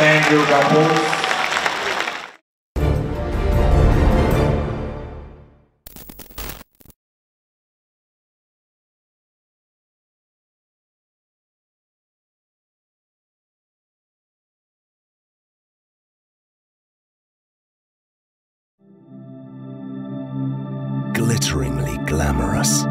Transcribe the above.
Andrew you, glitteringly glamorous.